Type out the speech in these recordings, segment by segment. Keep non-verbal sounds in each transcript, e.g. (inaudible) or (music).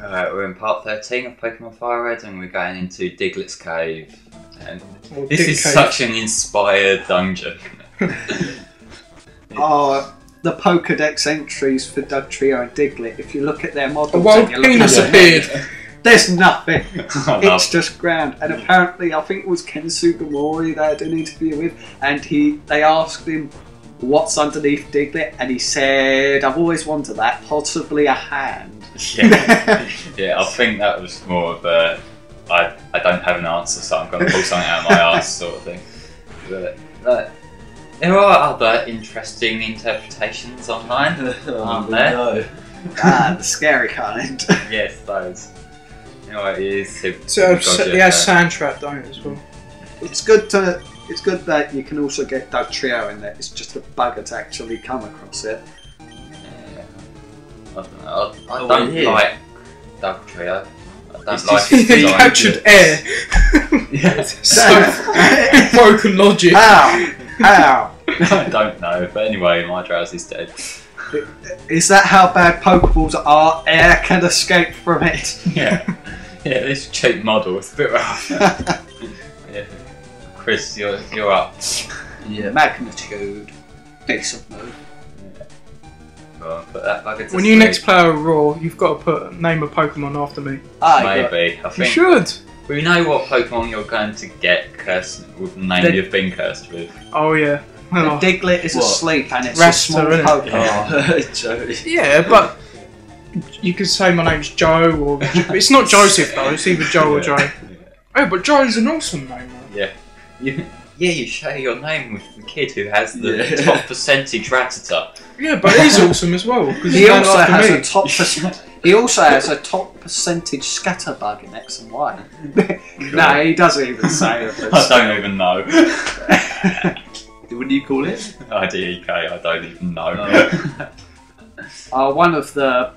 Alright, we're in part 13 of Pokemon Fire Red and we're going into Diglett's Cave. And Or this Dick is Cave. such an inspired dungeon. (laughs) Oh, the Pokedex entries for Dugtrio and Diglett. If you look at their models, A wild and you look at penis appeared. There's nothing. (laughs) I love It's just ground. And apparently, I think it was Ken Sugimori they had an interview with, and he they asked him what's underneath Diglett, and he said, "I've always wanted that, possibly a hand." (laughs) yeah. yeah, I think that was more of a I, I don't have an answer, so I'm going to pull something out of my ass sort of thing. But, uh, there are other interesting interpretations online, (laughs) aren't there? no. ah, (laughs) the scary kind. Yes, those. You know what it is? So Gotcha, it has uh, don't it, as well? it's good to. It's good that you can also get Dugtrio in there. It's just a bugger to actually come across it. Yeah. I don't know. I, I Oh, don't yeah. like Dugtrio. I don't It's like just- (laughs) he design. captured air. Yeah. (laughs) (laughs) so broken logic. How? How? I don't know, but anyway, my Drowzee's dead. Is that how bad Pokeballs are? Air can escape from it. Yeah. Yeah, this cheap model is a bit rough. yeah. Chris, you're, you're up. Yeah. Magnitude. Decent move. Go put that bugger to When you next play a Raw, you've got to put name a Pokemon after me. Ah, Maybe. I You think should. we know what Pokemon you're going to get cursed with the name The- you've been cursed with. Oh yeah. The Oh. Diglett is What? asleep and it's a Rasta, small innit? Pokemon. Oh, (laughs) (laughs) Joey. Yeah, but you could say my name's Joe, or it's not Joseph though. It's either Joe or (laughs) Joe. Oh, but Joe's an awesome name. Though. Yeah. You, yeah, you share your name with the kid who has the Yeah. top percentage Rattata. Yeah, but he's awesome as well because He also has a top. (laughs) perc- he also has a top percentage scatterbug in X and Y. (laughs) no, he doesn't even say it. (laughs) I don't even know. What do you call it? IDEK, I don't even know. Uh, one of the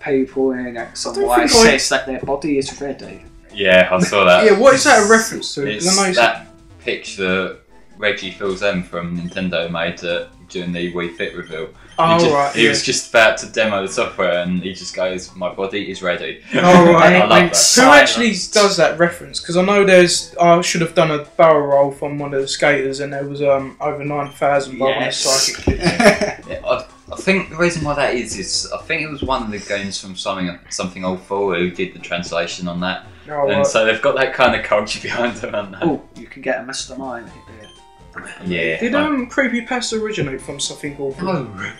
people in X and I don't Y think I- says that their body is ready. yeah, I saw that. Yeah, what is that a reference to? It's I know it's- that picture that Reggie Fils-Aimé from Nintendo made uh, during the Wii Fit reveal. Oh he, ju- right. he yeah. was just about to demo the software and he just goes, My body is ready. Oh, right. (laughs) I love that. Who silent. actually does that reference? Because I know there's. I should have done a barrel roll from one of the skaters, and there was um over nine thousand by one of the Yes. psychic. (laughs) Yeah, I, I think the reason why that is is I think it was one of the games from something something awful who did the translation on that, Oh, and right. so they've got that kind of culture (laughs) behind them. haven't they? oh, you can get a Mr. Mime here. Yeah. Did um creepypasta originate from something awful? No.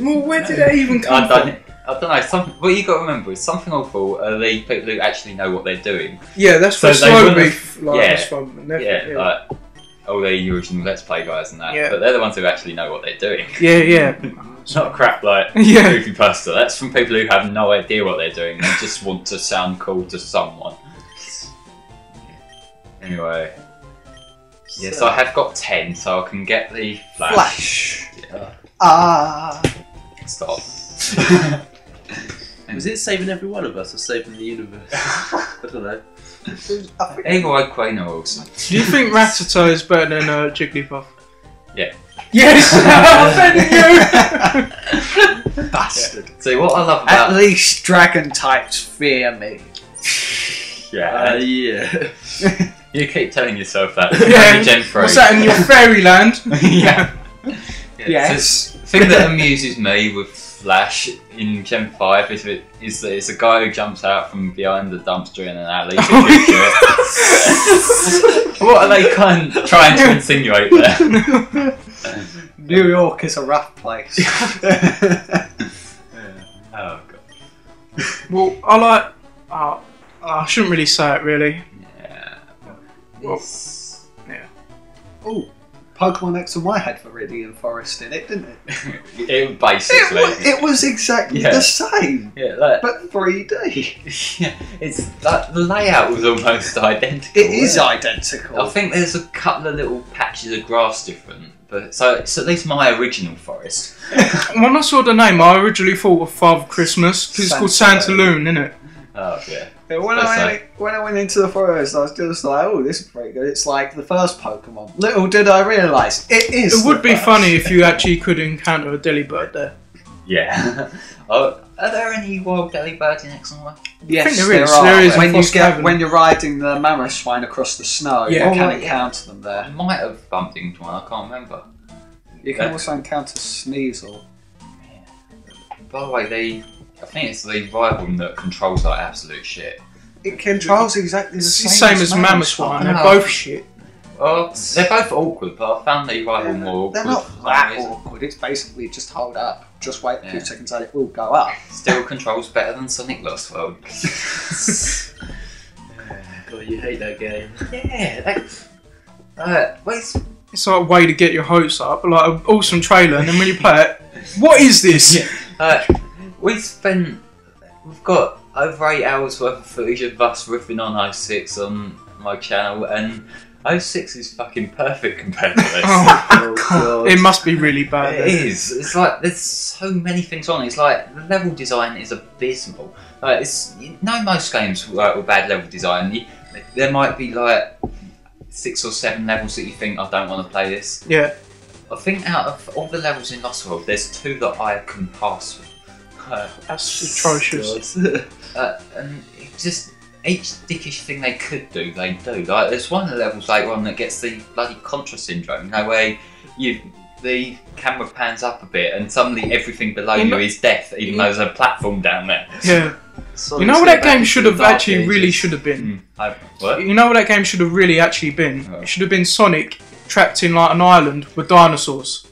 Well, where did it even come I from? don't, I don't know. Some, what you got to remember is something awful are the people who actually know what they're doing. Yeah, that's So they slow wouldn't beef. Like, yeah. that's from, Yeah, yeah. like all the original Let's Play guys and that. Yeah. But they're the ones who actually know what they're doing. (laughs) yeah, yeah. It's (laughs) not crap like (laughs) Yeah. goofy pasta. That's from people who have no idea what they're doing. They just want to sound cool to someone. Anyway, yeah. So I have got ten, so I can get the flash. Flash. Yeah. Ah. Stop. (laughs) Was it saving every one of us or saving the universe? (laughs) I don't know. Either way, Quaino also. Do you think Rattata is better than uh, Jigglypuff? Yeah. Yes! (laughs) I'm offending you! Bastard. See what I love about... At least dragon types fear me. yeah, Uh, yeah. You keep telling yourself that. (laughs) Yeah. Only Gen three. What's that in your (laughs) fairyland? (laughs) yeah. yeah. Yes. The thing that amuses me with Flash in Gen 5 is, it, is that it's a guy who jumps out from behind the dumpster in an alley. to kick it. what are they kind of trying to insinuate there? New York is a rough place. Oh, God. Well, I like. Uh, I shouldn't really say it really. Yeah. Oh, Pokemon X and Y had Viridian Forest in it, didn't it? (laughs) it It basically. was, it was exactly Yeah. the same, yeah, like, but 3D. yeah, it's like the layout was almost (laughs) identical. It is wasn't identical. I think there's a couple of little patches of grass different, but so it's at least my original forest. (laughs) When I saw the name, I originally thought of Father Christmas because it's called Santa Santalune, isn't it? Oh yeah. Yeah, when, I like- went, when I went into the forest, I was just like, oh, this is pretty good. It's like the first Pokemon. Little did I realise, it is. It would the be first. funny if you actually could encounter a Delibird there. Yeah. (laughs) oh, are there any wild Delibirds in X and Y? Yes, there there is. are. There is when you get, when you're riding the Mamoswine across the snow, Yeah. you can Oh, yeah. encounter them there. I might have bumped into one. I can't remember. You can Yeah. also encounter Sneasel. By the way, they. I think it's the Wyvern that controls like absolute shit. It controls exactly the It's the same, same as Mammoth One. They're both shit. Well, they're both awkward, but I found the rival They're, more awkward. they're not that awkward. It's basically just hold up, just wait a few seconds, and it will go up. Still controls better than Sonic Lost World. (laughs) (laughs) God, you hate that game. yeah, that. Uh, wait, It's like a way to get your hopes up, like an awesome trailer, and then when you play it, what is this? Yeah. Uh, we spent. We've got over eight hours worth of footage of us riffing on 06 on my channel, and 06 is fucking perfect compared to this. Oh, Oh, God. God. It must be really bad. It then. is. It's like there's so many things on. it. It's like the level design is abysmal. Like it's you know most games like, with bad level design. You, there might be like six or seven levels that you think I don't want to play this. Yeah. I think out of all the levels in Lost World, there's two that I can pass. Uh, That's atrocious. (laughs) Uh, and it just each dickish thing they could do, they do. Like there's one of the levels later on that gets the bloody Contra syndrome. You know where you the camera pans up a bit and suddenly everything below You you know- is death, even though there's a platform down there. Yeah. Sonic's You know what that game should have dark actually really should have been? Mm, I, what? You know what that game should have really actually been? Oh. It should have been Sonic trapped in like an island with dinosaurs.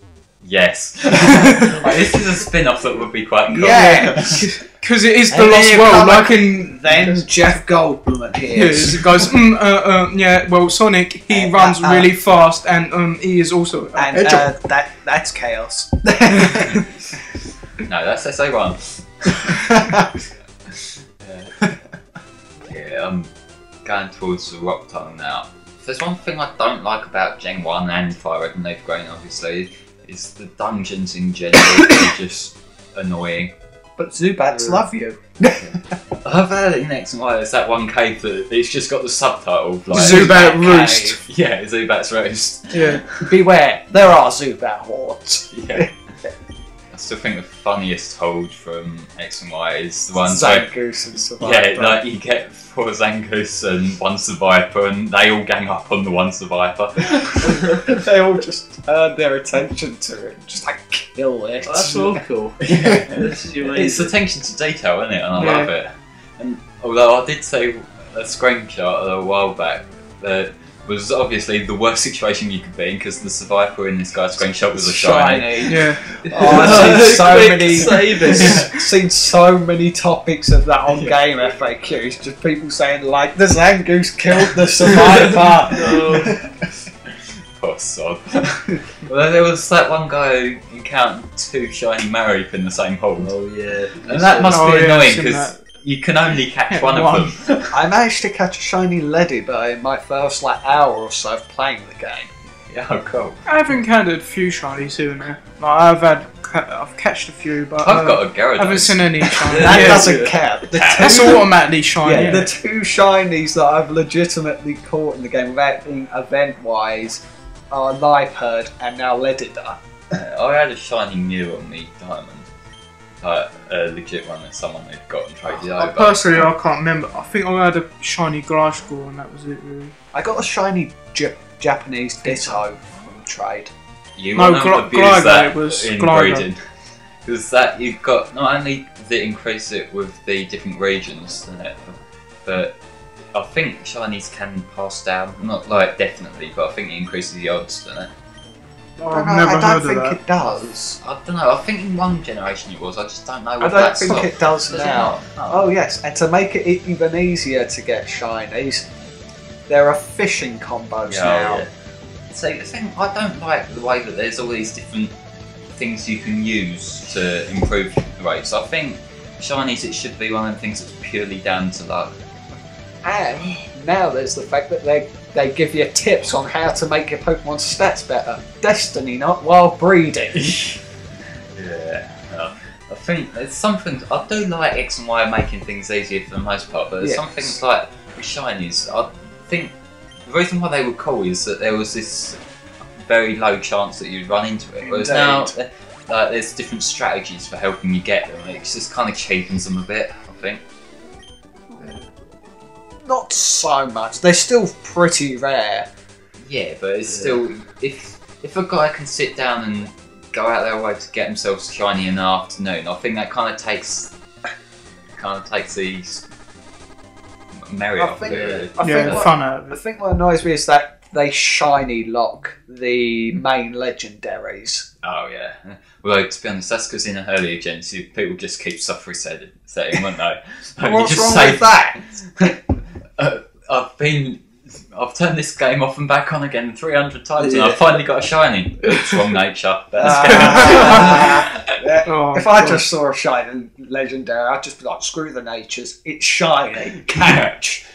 Yes. (laughs) (laughs) like, this is a spin-off that would be quite cool. Yeah. (laughs) Because it is the And then Lost you World, come like in. Then Jeff Goldblum Yeah, appears. it goes, mm, uh, uh, yeah, well, Sonic, he Uh, runs uh, really fast and um, he is also a and hedgehog. uh, that that's chaos. No, that's SA1. Yeah, I'm going towards the rock tunnel now. If there's one thing I don't like about Gen 1 and Fire Red and LeafGreen, obviously, is the dungeons in general (coughs) are just annoying. but Zubats love you. (laughs) I've heard in X and Y there's that one cave that it's just got the subtitle like (laughs) Zubat Zubat Roost. (laughs) Yeah, Zubat's Roast. Yeah. Beware, there are Zubat hordes. Yeah. I still think the funniest hold from X and Y is the ones where Zangoose and Seviper. Yeah, like you get four Zangoose and one Seviper, and they all gang up on the one Seviper. (laughs) they all just turn their attention to it, just like kill it. That's all cool. (laughs) yeah. This It's attention to detail, isn't it? And I Yeah. love it. And although I did say a screenshot a while back that was obviously the worst (laughs) situation you could be in because the Seviper in this guy's screenshot was a shiny. Yeah. (laughs) Oh, I've seen (laughs) so Quick, many, save us. seen so many topics of that on GameFAQs. Just people saying like, "The Zangoose killed the Seviper." No. Oh, poor sod. well, there was that one guy who encountered two shiny Mareep in the same hole. Oh yeah. And that must Oh, be yeah, annoying because you can only catch Yeah, one of them. (laughs) I managed to catch a shiny Ladybird in my first like hour or so of playing the game. (laughs) Yeah, oh, cool. I've encountered a few shinies here and there. Like, I've had, I've catched a few, but I've uh, got a Gyarados. I haven't seen any (laughs) shiny. That yeah, doesn't count. The that's two- automatically shiny. Yeah, Yeah, the two shinies that I've legitimately caught in the game without being event wise are Liepard and now Ledida. Uh, I had a shiny Mew on the diamond. Like a legit one that someone had got and traded I, over. personally, I can't remember. I think I had a shiny Glasgow and that was it, really. I got a shiny J- Japanese Ditto from trade. You No, want Gl- abuse that it was in Gligar. breeding. Because (laughs) that you've got not only does it increase it with the different regions, doesn't it? But I think shinies can pass down. Not like definitely, but I think it increases the odds, doesn't it? Oh, I've I, never I don't heard of think that. it does. I don't know. I think in one generation it was. I just don't know. I don't that think stopped. it does Does now. It not? Oh yes, and to make it even easier to get shinies, there are fishing combos Yeah, oh, now. yeah. So the thing I don't like the way that there's all these different things you can use to improve the rates. I think shinies it should be one of the things that's purely down to luck. And now there's the fact that they they give you tips on how to make your Pokemon stats better. Destiny Knot while breeding. (laughs) Yeah. uh, I think there's some things I do like X and Y making things easier for the most part, but there's some Yes. things like with shinies. I think the reason why they were cool is that there was this very low chance that you'd run into it. Whereas now Indeed. like, there's different strategies for helping you get them. It just kind of cheapens them a bit, I think. Not so much. They're still pretty rare. Yeah, but it's still if if a guy can sit down and go out their way to get themselves shiny in the afternoon, I think that kind of takes kind of takes the s- merry I off think- it. I yeah, think the fun out of I it. think what annoys me is that they shiny lock the main legendaries. Oh yeah. Well, to be honest, that's because in earlier gens, you- people just keep suffering setting, setting wouldn't they? (laughs) Like, you What's just wrong say, with that? (laughs) uh, I've been. I've turned this game off and back on again 300 times and I've finally got a shiny. It's wrong nature. That's Ah. (laughs) Oh, if I God. just saw a shiny legendary, I'd just be like, screw the natures. It's shiny. (laughs) Catch.